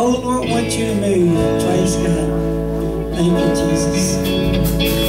Oh Lord, what you move, praise God. Thank you, Jesus.